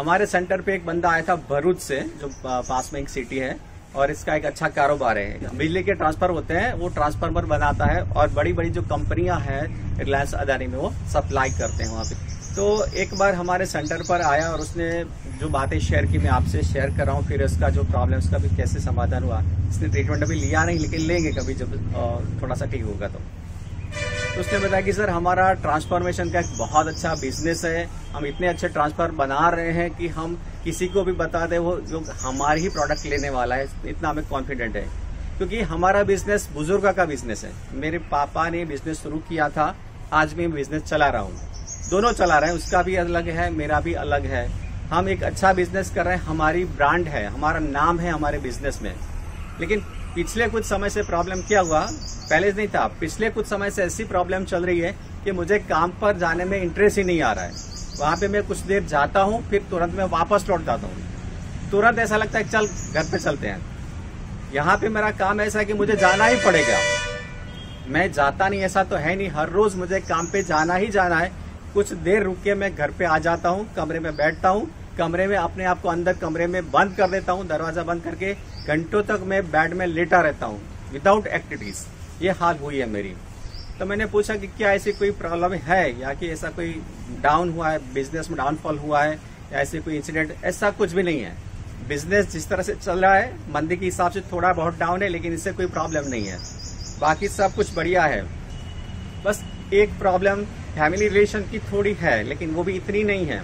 हमारे सेंटर पे एक बंदा आया था भरूच से, जो पास में एक सिटी है, और इसका एक अच्छा कारोबार है। बिजली के ट्रांसफ़र होते हैं, वो ट्रांसफार्मर बनाता है, और बड़ी बड़ी जो कंपनियाँ हैं रिलायंस अदानी में, वो सप्लाई करते हैं वहाँ पे। तो एक बार हमारे सेंटर पर आया, और उसने जो बातें शेयर की, मैं आपसे शेयर कर रहा हूँ, फिर उसका जो प्रॉब्लम उसका भी कैसे समाधान हुआ, इसने ट्रीटमेंट अभी लिया नहीं, लेकिन लेंगे कभी जब थोड़ा सा ठीक होगा तो। तो उसने बताया कि, सर, हमारा ट्रांसफॉर्मेशन का एक बहुत अच्छा बिज़नेस है। हम इतने अच्छे ट्रांसफ़र बना रहे हैं कि हम किसी को भी बता दें, वो जो हमारे ही प्रोडक्ट लेने वाला है, इतना हमें कॉन्फिडेंट है। क्योंकि हमारा बिज़नेस बुज़ुर्ग का बिज़नेस है। मेरे पापा ने बिज़नेस शुरू किया था, आज मैं बिज़नेस चला रहा हूँ। दोनों चला रहे हैं, उसका भी अलग है, मेरा भी अलग है। हम एक अच्छा बिज़नेस कर रहे हैं, हमारी ब्रांड है, हमारा नाम है हमारे बिज़नेस में। लेकिन पिछले कुछ समय से प्रॉब्लम क्या हुआ? पहले नहीं था। पिछले कुछ समय से ऐसी प्रॉब्लम चल रही है कि मुझे काम पर जाने में इंटरेस्ट ही नहीं आ रहा है। वहाँ पे मैं कुछ देर जाता हूँ, फिर तुरंत मैं वापस लौट जाता हूँ। तुरंत ऐसा लगता है, चल, घर पे चलते हैं। यहाँ पे मेरा काम ऐसा है कि मुझे जाना ही पड़ेगा। मैं जाता नहीं, ऐसा तो है नहीं। हर रोज मुझे काम पे जाना ही जाना है। कुछ देर रुक के मैं घर पे आ जाता हूँ, कमरे में बैठता हूँ, कमरे में अपने आप को अंदर कमरे में बंद कर देता हूँ, दरवाज़ा बंद करके घंटों तक मैं बेड में लेटा रहता हूँ विदाउट एक्टिविटीज़ ये हाल हुई है मेरी। तो मैंने पूछा कि क्या ऐसी कोई प्रॉब्लम है, या कि ऐसा कोई डाउन हुआ है बिज़नेस में डाउनफॉल हुआ है, या ऐसे कोई इंसिडेंट ऐसा कुछ भी नहीं है। बिज़नेस जिस तरह से चल रहा है, मंदी के हिसाब से थोड़ा बहुत डाउन है, लेकिन इससे कोई प्रॉब्लम नहीं है। बाकी सब कुछ बढ़िया है। बस एक प्रॉब्लम फैमिली रिलेशन की थोड़ी है, लेकिन वो भी इतनी नहीं है।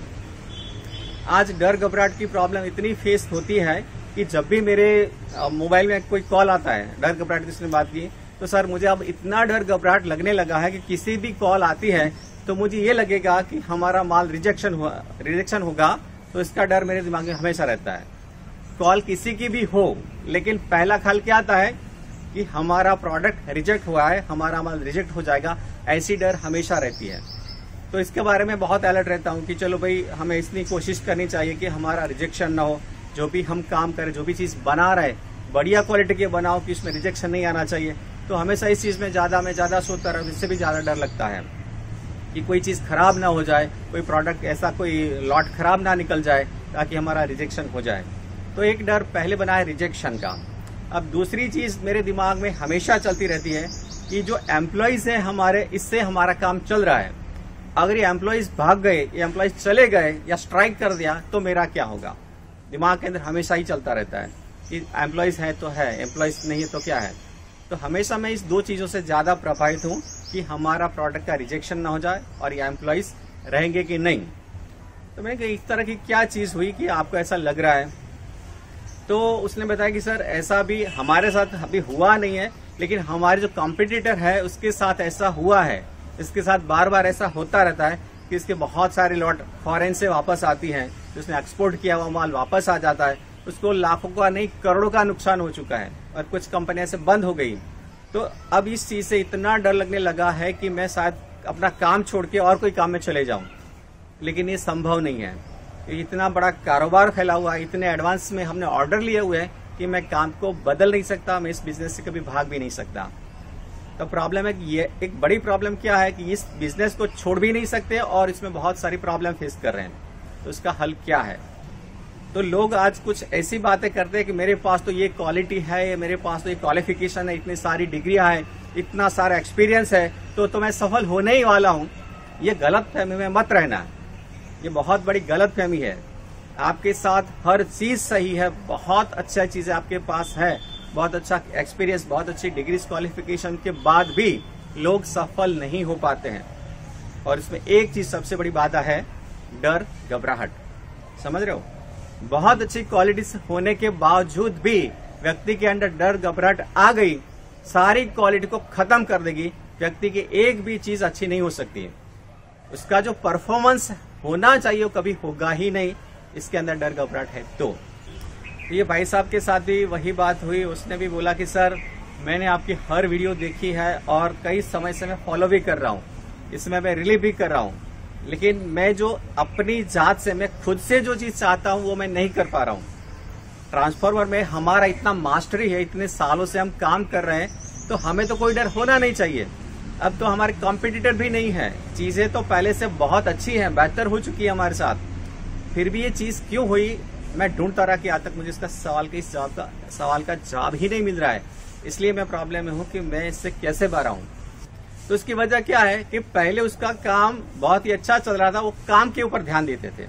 आज डर घबराहट की प्रॉब्लम इतनी फेस होती है कि जब भी मेरे मोबाइल में कोई कॉल आता है, डर घबराहट जिसने बात की तो सर मुझे अब इतना डर घबराहट लगने लगा है कि किसी भी कॉल आती है तो मुझे ये लगेगा कि हमारा माल रिजेक्शन हुआ, रिजेक्शन होगा तो इसका डर मेरे दिमाग में हमेशा रहता है। कॉल किसी की भी हो, लेकिन पहला ख्याल क्या आता है कि हमारा प्रोडक्ट रिजेक्ट हुआ है, हमारा माल रिजेक्ट हो जाएगा, ऐसी डर हमेशा रहती है। तो इसके बारे में बहुत अलर्ट रहता हूँ कि चलो भाई, हमें इतनी कोशिश करनी चाहिए कि हमारा रिजेक्शन ना हो। जो भी हम काम करें, जो भी चीज़ बना रहे, बढ़िया क्वालिटी के बनाओ कि उसमें रिजेक्शन नहीं आना चाहिए। तो हमेशा इस चीज़ में ज़्यादा में ज़्यादा सोचता रहा, इससे भी ज़्यादा डर लगता है कि कोई चीज़ खराब ना हो जाए, कोई प्रोडक्ट ऐसा कोई लॉट खराब ना निकल जाए ताकि हमारा रिजेक्शन हो जाए। तो एक डर पहले बना है रिजेक्शन का। अब दूसरी चीज़ मेरे दिमाग में हमेशा चलती रहती है कि जो एम्प्लॉयज़ है हमारे, इससे हमारा काम चल रहा है। अगर ये एम्प्लॉयज़ भाग गए, ये एम्प्लॉयज़ चले गए या स्ट्राइक कर दिया तो मेरा क्या होगा? दिमाग के अंदर हमेशा ही चलता रहता है कि एम्प्लॉयज़ है तो है एम्प्लॉयज़ नहीं है तो क्या है? तो हमेशा मैं इस दो चीज़ों से ज़्यादा प्रभावित हूँ कि हमारा प्रोडक्ट का रिजेक्शन ना हो जाए और ये एम्प्लॉयज़ रहेंगे कि नहीं। तो मैंने कहा इस तरह की क्या चीज़ हुई कि आपको ऐसा लग रहा है? तो उसने बताया कि सर, ऐसा भी हमारे साथ अभी हुआ नहीं है, लेकिन हमारे जो कॉम्पिटिटर है, उसके साथ ऐसा हुआ है। इसके साथ बार बार ऐसा होता रहता है कि इसके बहुत सारे लॉट फॉरेन से वापस आती हैं। उसने एक्सपोर्ट किया हुआ माल वापस आ जाता है, उसको लाखों का नहीं, करोड़ों का नुकसान हो चुका है और कुछ कंपनियाँ से बंद हो गई। तो अब इस चीज़ से इतना डर लगने लगा है कि मैं शायद अपना काम छोड़ के और कोई काम में चले जाऊँ। लेकिन ये संभव नहीं है। इतना बड़ा कारोबार फैला हुआ है, इतने एडवांस में हमने ऑर्डर लिए हुए हैं कि मैं काम को बदल नहीं सकता, मैं इस बिज़नेस से कभी भाग भी नहीं सकता। तो प्रॉब्लम है कि ये, एक बड़ी प्रॉब्लम क्या है कि इस बिज़नेस को छोड़ भी नहीं सकते और इसमें बहुत सारी प्रॉब्लम फेस कर रहे हैं। तो इसका हल क्या है? तो लोग आज कुछ ऐसी बातें करते हैं कि मेरे पास तो ये क्वालिटी है मेरे पास तो ये क्वालिफिकेशन है, इतनी सारी डिग्रियाँ हैं, इतना सारा एक्सपीरियंस है तो तो मैं सफल होने ही वाला हूँ। ये गलत फहमी में मत रहना। ये बहुत बड़ी गलत फहमी है। आपके साथ हर चीज़ सही है, बहुत अच्छा चीज़ आपके पास है, बहुत अच्छा एक्सपीरियंस बहुत अच्छी डिग्री क्वालिफिकेशन के बाद भी लोग सफल नहीं हो पाते हैं। और इसमें एक चीज़ सबसे बड़ी बात है डर, घबराहट। समझ रहे हो? बहुत अच्छी क्वालिटीज होने के बावजूद भी व्यक्ति के अंदर डर, घबराहट आ गई। सारी क्वालिटी को खत्म कर देगी। व्यक्ति की एक भी चीज़ अच्छी नहीं हो सकती है। उसका जो परफॉर्मेंस होना चाहिए वो कभी होगा ही नहीं। इसके अंदर डर, घबराहट है तो। ये भाई साहब के साथ भी वही बात हुई। उसने भी बोला कि, सर, मैंने आपकी हर वीडियो देखी है और कई समय से मैं फॉलो भी कर रहा हूँ। इसमें मैं रिलीव भी कर रहा हूँ। लेकिन मैं जो अपनी जात से, मैं खुद से जो चीज़ चाहता हूँ, वो मैं नहीं कर पा रहा हूँ। ट्रांसफॉर्मर में हमारा इतना मास्टरी है, इतने सालों से हम काम कर रहे हैं तो हमें तो कोई डर होना नहीं चाहिए। अब तो हमारे कॉम्पिटिटर भी नहीं है। चीज़ें तो पहले से बहुत अच्छी हैं, बेहतर हो चुकी है हमारे साथ। फिर भी ये चीज़ क्यों हुई, मैं ढूंढता रहा कि आज तक मुझे इसका सवाल का इस जवाब का, सवाल का जवाब ही नहीं मिल रहा है। इसलिए मैं प्रॉब्लम में हूँ कि मैं इससे कैसे बाहर आऊँ। तो इसकी वजह क्या है कि पहले उसका काम बहुत ही अच्छा चल रहा था वो काम के ऊपर ध्यान देते थे।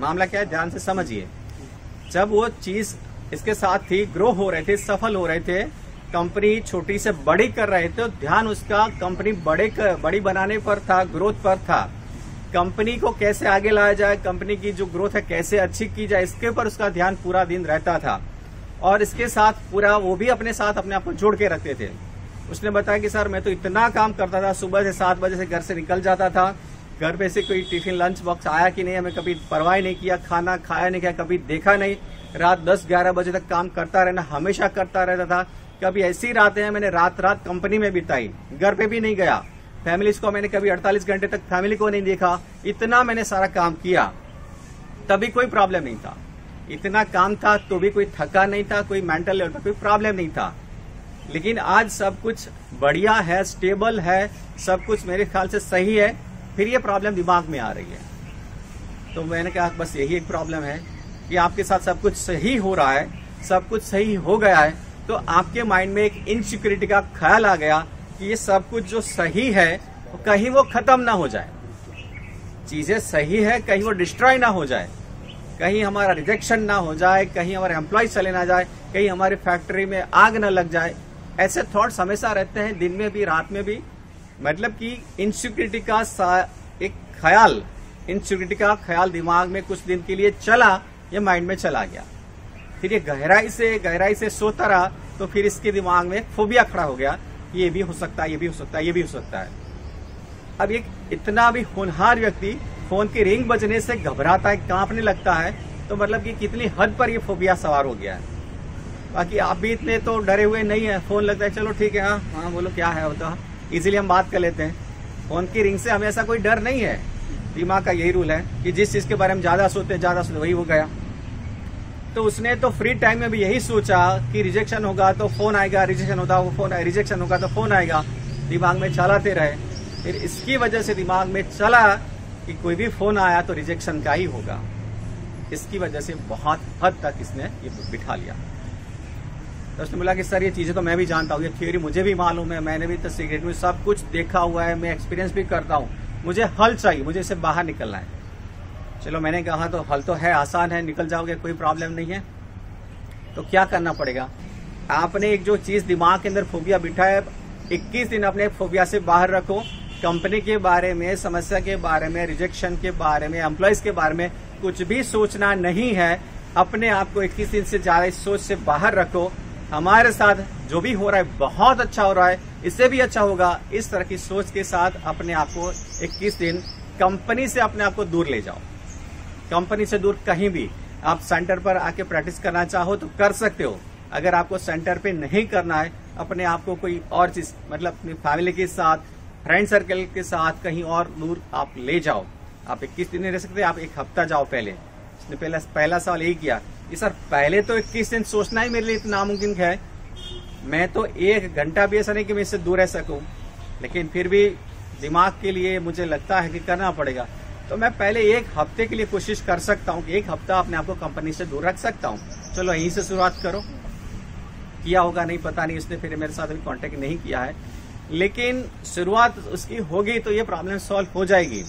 मामला क्या है? ध्यान से समझिए। जब वो चीज़ इसके साथ थी ग्रो हो रहे थे सफल हो रहे थे कंपनी छोटी से बड़ी कर रहे थे तो ध्यान उसका कंपनी बड़े कर, बड़ी बनाने पर था ग्रोथ पर था। कंपनी को कैसे आगे लाया जाए कंपनी की जो ग्रोथ है कैसे अच्छी की जाए इसके ऊपर उसका ध्यान पूरा दिन रहता था। और इसके साथ पूरा वो भी अपने साथ अपने आप को जोड़ के रखते थे। उसने बताया कि सर, मैं तो इतना काम करता था, सुबह से सात बजे से घर से निकल जाता था। घर पे से कोई टिफ़िन लंच बॉक्स आया कि नहीं, हमें कभी परवाह नहीं किया, खाना खाया नहीं किया, कभी देखा नहीं। रात दस ग्यारह बजे तक काम करता रहना, हमेशा करता रहता था। कभी ऐसी रातें हैं, मैंने रात रात कंपनी में बिताई, घर पे भी नहीं गया। फैमिलीज़ को मैंने कभी 48 घंटे तक फैमिली को नहीं देखा। इतना मैंने सारा काम किया, तभी कोई प्रॉब्लम नहीं था। इतना काम था तो भी कोई थका नहीं था, कोई मेंटल लेवल पर कोई प्रॉब्लम नहीं था। लेकिन आज सब कुछ बढ़िया है स्टेबल है, सब कुछ मेरे ख्याल से सही है, फिर ये प्रॉब्लम दिमाग में आ रही है। तो मैंने कहा, बस यही एक प्रॉब्लम है कि आपके साथ सब कुछ सही हो रहा है, सब कुछ सही हो गया है तो आपके माइंड में एक इनसिक्योरिटी का ख्याल आ गया कि ये सब कुछ जो सही है कहीं वो खत्म ना हो जाए। चीज़ें सही है, कहीं वो डिस्ट्रॉय ना हो जाए। कहीं हमारा रिजेक्शन ना हो जाए, कहीं हमारे एम्प्लॉय चले ना जाए, कहीं हमारी फैक्ट्री में आग ना लग जाए। ऐसे थॉट्स हमेशा रहते हैं, दिन में भी, रात में भी। मतलब कि इनसिक्योरिटी का एक ख्याल इनसिक्योरिटी का ख्याल दिमाग में कुछ दिन के लिए चला, ये माइंड में चला गया। फिर ये गहराई से गहराई से सोता रहा तो फिर इसके दिमाग में फोबिया खड़ा हो गया ये भी हो सकता है, ये भी हो सकता है, ये भी हो सकता है। अब एक इतना भी होनहार व्यक्ति फ़ोन की रिंग बजने से घबराता है, कांपने लगता है तो मतलब कि कितनी हद पर ये फोबिया सवार हो गया है। बाकी आप भी इतने तो डरे हुए नहीं है। फ़ोन लगता है, चलो ठीक है हाँ हाँ बोलो, क्या है तो इजीली हम बात कर लेते हैं। फ़ोन की रिंग से हमें ऐसा कोई डर नहीं है। दिमाग का यही रूल है कि जिस चीज़ के बारे में ज़्यादा सोते ज़्यादा सोते वही हो गया। तो उसने तो फ्री टाइम में भी यही सोचा कि रिजेक्शन होगा तो फ़ोन आएगा रिजेक्शन होगा वो फ़ोन रिजेक्शन होगा तो फ़ोन आएगा। दिमाग में चलाते रहे। फिर इसकी वजह से दिमाग में चला कि कोई भी फ़ोन आया तो रिजेक्शन का ही होगा। इसकी वजह से बहुत हद तक इसने ये बिठा लिया। तो उसने बोला कि सर ये चीज़ें तो मैं भी जानता हूँ, ये थियोरी मुझे भी मालूम है, मैंने भी तो सिगरेट में सब कुछ देखा हुआ है, मैं एक्सपीरियंस भी करता हूँ। मुझे हल चाहिए, मुझे इससे बाहर निकलना है। चलो, मैंने कहा तो हल तो है, आसान है, निकल जाओगे, कोई प्रॉब्लम नहीं है। तो क्या करना पड़ेगा? आपने एक जो चीज़ दिमाग के अंदर फोबिया बिठा है, इक्कीस दिन अपने फोबिया से बाहर रखो। कंपनी के बारे में, समस्या के बारे में रिजेक्शन के बारे में एम्प्लॉयज़ के बारे में कुछ भी सोचना नहीं है, अपने आप को इक्कीस दिन से ज़्यादा इस सोच से बाहर रखो। हमारे साथ जो भी हो रहा है, बहुत अच्छा हो रहा है। इससे भी अच्छा होगा, इस तरह की सोच के साथ अपने आप को इक्कीस दिन कंपनी से अपने आप को दूर ले जाओ। कंपनी से दूर कहीं भी आप सेंटर पर आके प्रैक्टिस करना चाहो तो कर सकते हो। अगर आपको सेंटर पे नहीं करना है, अपने आप को कोई और चीज़ मतलब अपनी फैमिली के साथ, फ्रेंड सर्कल के साथ कहीं और दूर आप ले जाओ। आप इक्कीस दिन नहीं रह सकते, आप एक हफ़्ता जाओ पहले। पहला पहला सवाल यही किया कि सर, पहले तो इक्कीस दिन सोचना ही मेरे लिए इतना नामुमकिन है? मैं तो एक घंटा भी ऐसा नहीं कि मैं इससे दूर रह सकूँ, लेकिन फिर भी दिमाग के लिए मुझे लगता है कि करना पड़ेगा। तो मैं पहले एक हफ़्ते के लिए कोशिश कर सकता हूँ कि एक हफ़्ता अपने आप को कंपनी से दूर रख सकता हूँ। चलो, यहीं से शुरुआत करो। किया होगा, नहीं पता नहीं उसने फिर मेरे साथ अभी कांटेक्ट नहीं किया है। लेकिन शुरुआत उसकी होगी तो ये प्रॉब्लम सॉल्व हो जाएगी।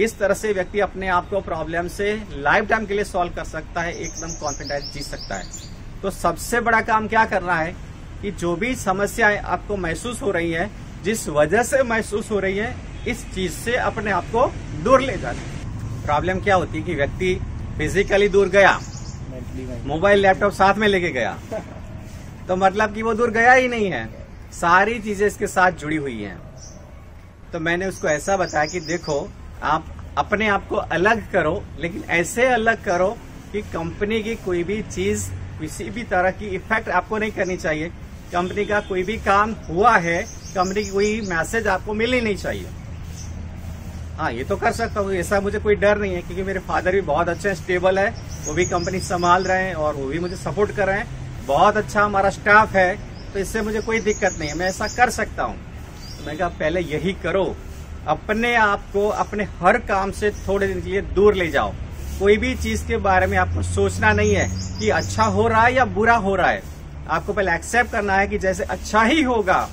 इस तरह से व्यक्ति अपने आप को प्रॉब्लम से लाइफ टाइम के लिए सॉल्व कर सकता है एकदम कॉन्फिडेंस जीत सकता है। तो सबसे बड़ा काम क्या करना है कि जो भी समस्याएँ आपको महसूस हो रही है जिस वजह से महसूस हो रही है इस चीज़ से अपने आप को दूर ले जाना प्रॉब्लम क्या होती है कि व्यक्ति फिजिकली दूर गया मोबाइल लैपटॉप साथ में लेके गया। तो मतलब कि वो दूर गया ही नहीं है सारी चीज़ें इसके साथ जुड़ी हुई हैं। तो मैंने उसको ऐसा बताया कि देखो आप अपने आप को अलग करो, लेकिन ऐसे अलग करो कि कंपनी की कोई भी चीज़, किसी भी तरह की इफ़ेक्ट आपको नहीं करनी चाहिए। कंपनी का कोई भी काम हुआ है, कंपनी की कोई मैसेज आपको मिल ही नहीं चाहिए। हाँ ये तो कर सकता हूँ, ऐसा मुझे कोई डर नहीं है, क्योंकि मेरे फादर भी बहुत अच्छे हैं, स्टेबल है, वो भी कंपनी संभाल रहे हैं और वो भी मुझे सपोर्ट कर रहे हैं। बहुत अच्छा हमारा स्टाफ है तो इससे मुझे कोई दिक्कत नहीं है, मैं ऐसा कर सकता हूँ। तो मैं कहा, पहले यही करो अपने आप को, अपने हर काम से थोड़े दिन के लिए दूर ले जाओ। कोई भी चीज़ के बारे में आपको सोचना नहीं है कि अच्छा हो रहा है या बुरा हो रहा है। आपको पहले एक्सेप्ट करना है कि जैसे अच्छा ही होगा।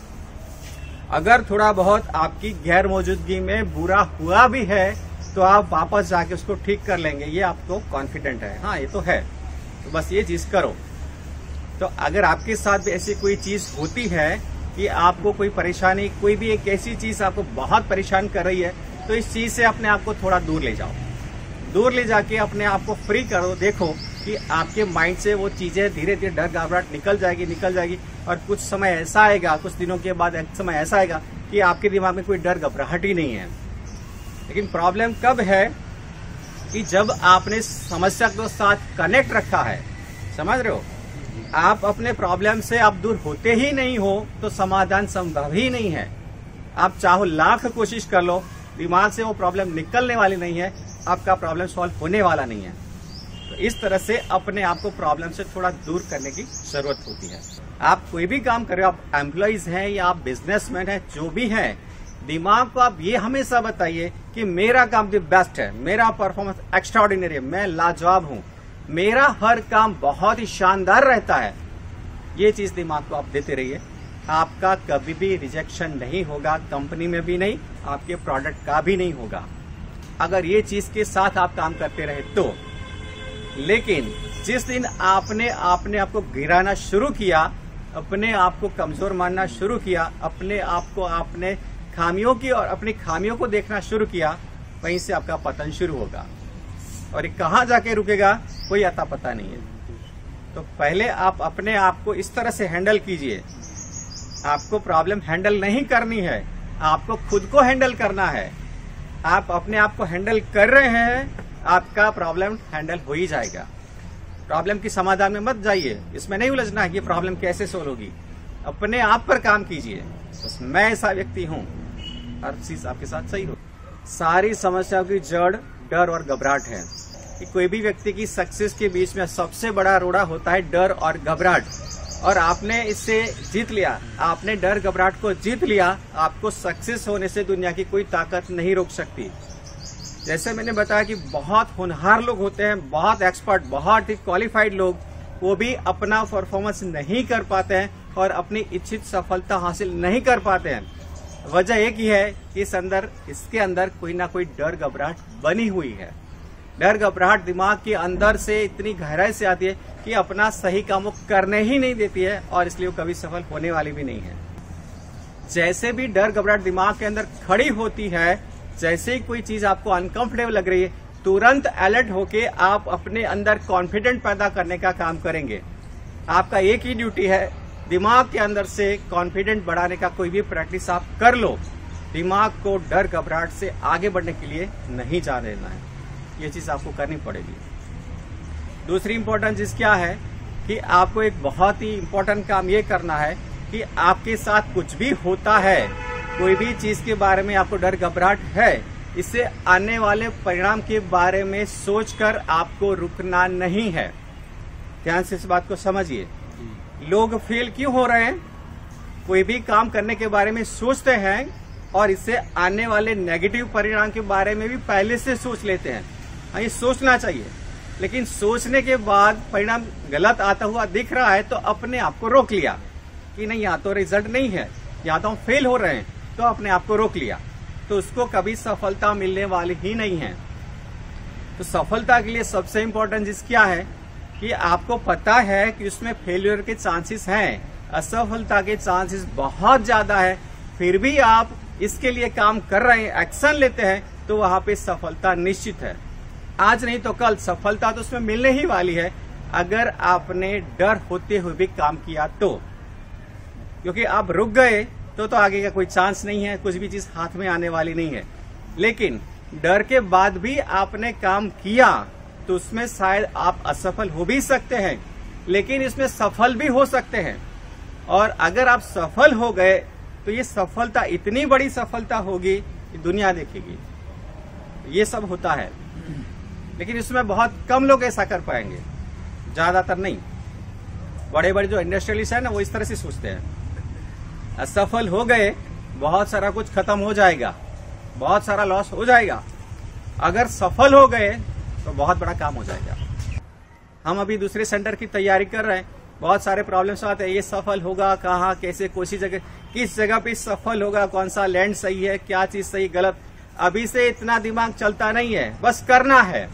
अगर थोड़ा बहुत आपकी गैर मौजूदगी में बुरा हुआ भी है तो आप वापस जाके उसको ठीक कर लेंगे। ये आपको कॉन्फिडेंट है। हाँ ये तो है। तो बस ये चीज़ करो। तो अगर आपके साथ भी ऐसी कोई चीज़ होती है कि आपको कोई परेशानी, कोई भी एक ऐसी चीज़ आपको बहुत परेशान कर रही है तो इस चीज़ से अपने आप को थोड़ा दूर ले जाओ। दूर ले जाके अपने आप को फ्री करो, देखो कि आपके माइंड से वो चीज़ें धीरे धीरे डर घबराहट निकल जाएगी निकल जाएगी और कुछ समय ऐसा आएगा, कुछ दिनों के बाद एक समय ऐसा आएगा कि आपके दिमाग में कोई डर घबराहट ही नहीं है। लेकिन प्रॉब्लम कब है कि जब आपने समस्या को साथ कनेक्ट रखा है? समझ रहे हो? आप अपने प्रॉब्लम से आप दूर होते ही नहीं हो तो समाधान संभव ही नहीं है। आप चाहो लाख कोशिश कर लो, दिमाग से वो प्रॉब्लम निकलने वाली नहीं है, आपका प्रॉब्लम सॉल्व होने वाला नहीं है। तो इस तरह से अपने आप को प्रॉब्लम से थोड़ा दूर करने की ज़रूरत होती है। आप कोई भी काम कर आप एम्प्लॉयज़ हैं या आप बिजनेसमैन हैं, जो भी हैं, दिमाग को आप ये हमेशा बताइए कि मेरा काम दी बेस्ट है, मेरा परफॉर्मेंस एक्स्ट्राऑर्डिनरी है, मैं लाजवाब हूँ। मेरा हर काम बहुत ही शानदार रहता है। ये चीज़ दिमाग को आप देते रहिए। आपका कभी भी रिजेक्शन नहीं होगा कंपनी में भी नहीं, आपके प्रोडक्ट का भी नहीं होगा। अगर ये चीज़ के साथ आप काम करते रहे तो। लेकिन जिस दिन आपने आपने आपको गिराना शुरू किया, अपने आप को कमज़ोर मानना शुरू किया, अपने आप को आपने खामियों की और अपनी खामियों को देखना शुरू किया, वहीं से आपका पतन शुरू होगा। और ये कहाँ जाके रुकेगा, कोई अता पता नहीं है। तो पहले आप अपने आप को इस तरह से हैंडल कीजिए। आपको प्रॉब्लम हैंडल नहीं करनी है, आपको खुद को हैंडल करना है। आप अपने आप को हैंडल कर रहे हैं, आपका प्रॉब्लम हैंडल हो ही जाएगा। प्रॉब्लम की समाधान में मत जाइए। इसमें नहीं उलझना है कि प्रॉब्लम कैसे सोल्व होगी। अपने आप पर काम कीजिए। बस मैं ऐसा व्यक्ति हूँ। हर चीज़ आपके साथ सही हो। सारी समस्याओं की जड़, डर और घबराहट है। कि कोई भी व्यक्ति की सक्सेस के बीच में सबसे बड़ा रोड़ा होता है डर और घबराहट। और आपने इससे जीत लिया। आपने डर, घबराहट को जीत लिया, आपको सक्सेस होने से दुनिया की कोई ताकत नहीं रोक सकती। जैसे मैंने बताया कि बहुत होनहार लोग होते हैं, बहुत एक्सपर्ट बहुत ही क्वालिफाइड लोग, वो भी अपना परफॉर्मेंस नहीं कर पाते हैं और अपनी इच्छित सफलता हासिल नहीं कर पाते हैं। वजह एक ही है कि इस अंदर, इसके अंदर कोई ना कोई डर, घबराहट बनी हुई है। डर घबराहट दिमाग के अंदर से इतनी गहराई से आती है कि अपना सही काम वो करने ही नहीं देती है और इसलिए वो कभी सफल होने वाली भी नहीं है। जैसे भी डर घबराहट दिमाग के अंदर खड़ी होती है, जैसे ही कोई चीज़ आपको अनकंफर्टेबल लग रही है, तुरंत अलर्ट होके आप अपने अंदर कॉन्फिडेंट पैदा करने का काम करेंगे। आपका एक ही ड्यूटी है, दिमाग के अंदर से कॉन्फिडेंट बढ़ाने का कोई भी प्रैक्टिस आप कर लो। दिमाग को डर घबराहट से आगे बढ़ने के लिए नहीं जा देना है। ये चीज़ आपको करनी पड़ेगी। दूसरी इंपॉर्टेंट चीज़ क्या है कि आपको एक बहुत ही इंपॉर्टेंट काम ये करना है कि आपके साथ कुछ भी होता है, कोई भी चीज़ के बारे में आपको डर घबराहट है, इससे आने वाले परिणाम के बारे में सोचकर आपको रुकना नहीं है। ध्यान से इस बात को समझिए। लोग फेल क्यों हो रहे हैं? कोई भी काम करने के बारे में सोचते हैं और इससे आने वाले नेगेटिव परिणाम के बारे में भी पहले से सोच लेते हाँ। ये सोचना चाहिए। लेकिन सोचने के बाद परिणाम गलत आता हुआ दिख रहा है तो अपने आप को रोक लिया कि नहीं यहाँ तो रिज़ल्ट नहीं है यहाँ तो हम फेल हो रहे हैं तो अपने आप को रोक लिया। तो उसको कभी सफलता मिलने वाली ही नहीं है। तो सफलता के लिए सबसे इम्पोर्टेंट चीज़ क्या है कि आपको पता है कि उसमें फेलियर के चांसेस हैं, असफलता के चांसेस बहुत ज़्यादा है। फिर भी आप इसके लिए काम कर रहे हैं एक्शन लेते हैं तो वहाँ पे सफलता निश्चित है। आज नहीं तो कल। सफलता तो उसमें मिलने ही वाली है। अगर आपने डर होते हुए भी काम किया तो। क्योंकि आप रुक गए तो तो आगे का कोई चांस नहीं है, कुछ भी चीज़ हाथ में आने वाली नहीं है। लेकिन डर के बाद भी आपने काम किया तो उसमें शायद आप असफल हो भी सकते हैं, लेकिन इसमें सफल भी हो सकते हैं। और अगर आप सफल हो गए तो ये सफलता इतनी बड़ी सफलता होगी कि दुनिया देखेगी। ये सब होता है। लेकिन इसमें बहुत कम लोग ऐसा कर पाएँगे। ज़्यादातर नहीं। बड़े बड़े जो इंडस्ट्रियलिस्ट है ना, वो इस तरह से सोचते हैं। असफल हो गए, बहुत सारा कुछ खत्म हो जाएगा, बहुत सारा लॉस हो जाएगा। अगर सफल हो गए तो बहुत बड़ा काम हो जाएगा। हम अभी दूसरे सेंटर की तैयारी कर रहे हैं। बहुत सारे प्रॉब्लम्स आते हैं। ये सफल होगा, कहाँ, कैसे कौन सी जगह, किस जगह पे सफल होगा, कौन सा लैंड सही है, क्या चीज़ सही, गलत। अभी से इतना दिमाग चलता नहीं है। बस करना है।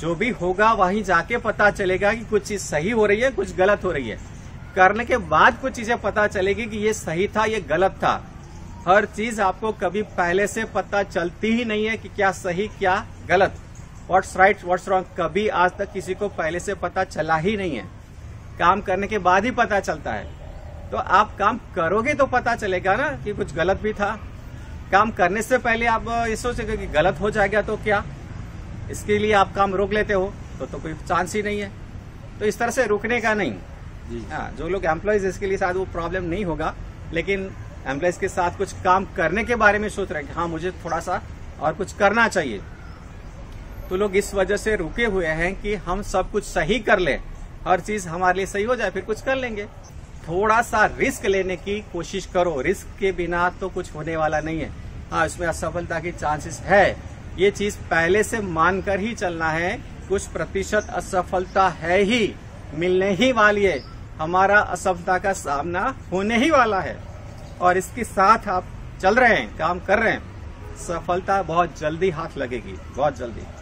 जो भी होगा वहीं जाके पता चलेगा कि कुछ चीज़ सही हो रही है, कुछ गलत हो रही है। करने के बाद कुछ चीज़ें पता चलेगी कि ये सही था, ये गलत था। हर चीज़ आपको कभी पहले से पता चलती ही नहीं है कि क्या सही, क्या गलत। व्हाट्स राइट व्हाट्स रॉन्ग कभी आज तक किसी को पहले से पता चला ही नहीं है। काम करने के बाद ही पता चलता है। तो आप काम करोगे तो पता चलेगा ना कि कुछ गलत भी था। काम करने से पहले आप ये सोचेंगे कि गलत हो जाएगा तो क्या? इसके लिए आप काम रोक लेते हो तो तो कोई चांस ही नहीं है। तो इस तरह से रुकने का नहीं। हाँ जो लोग एम्प्लॉयज़ इसके लिए शायद वो प्रॉब्लम नहीं होगा लेकिन एम्प्लॉयज़ के साथ कुछ काम करने के बारे में सोच रहे हैं कि हाँ मुझे थोड़ा सा और कुछ करना चाहिए। तो लोग इस वजह से रुके हुए हैं कि हम सब कुछ सही कर ले। हर चीज़ हमारे लिए सही हो जाए फिर कुछ कर लेंगे। थोड़ा सा रिस्क लेने की कोशिश करो। रिस्क के बिना तो कुछ होने वाला नहीं है। हाँ इसमें असफलता की चांसेस है। ये चीज़ पहले से मानकर ही चलना है, कुछ प्रतिशत असफलता है ही। मिलने ही वाली है। हमारा असफलता का सामना होने ही वाला है। और इसके साथ आप चल रहे हैं, काम कर रहे हैं। सफलता बहुत जल्दी हाथ लगेगी, बहुत जल्दी।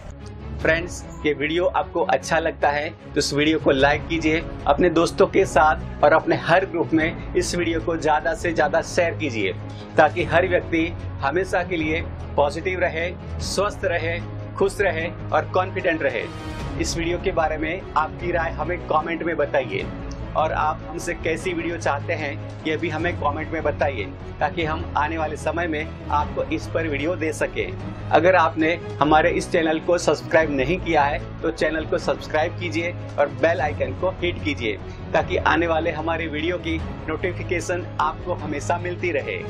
फ्रेंड्स ये वीडियो आपको अच्छा लगता है तो इस वीडियो को लाइक कीजिए, अपने दोस्तों के साथ और अपने हर ग्रुप में इस वीडियो को ज़्यादा से ज़्यादा शेयर कीजिए, ताकि हर व्यक्ति हमेशा के लिए पॉजिटिव रहे, स्वस्थ रहे, खुश रहे और कॉन्फिडेंट रहे। इस वीडियो के बारे में आपकी राय हमें कमेंट में बताइए। और आप हमसे कैसी वीडियो चाहते हैं, ये भी हमें कमेंट में बताइए, ताकि हम आने वाले समय में आपको इस पर वीडियो दे सके। अगर आपने हमारे इस चैनल को सब्सक्राइब नहीं किया है तो चैनल को सब्सक्राइब कीजिए और बेल आइकन को हिट कीजिए, ताकि आने वाले हमारे वीडियो की नोटिफिकेशन आपको हमेशा मिलती रहे।